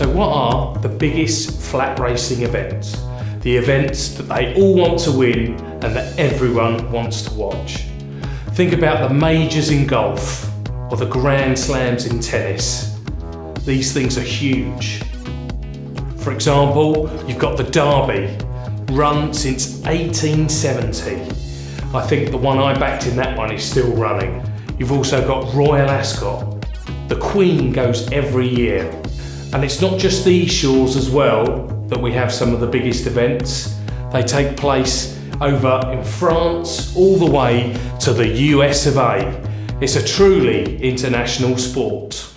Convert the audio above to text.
So what are the biggest flat racing events? The events that they all want to win and that everyone wants to watch. Think about the majors in golf or the Grand Slams in tennis. These things are huge. For example, you've got the Derby, run since 1870. I think the one I backed in that one is still running. You've also got Royal Ascot. The Queen goes every year. And it's not just these shores as well that we have some of the biggest events. They take place over in France all the way to the US of A. It's a truly international sport.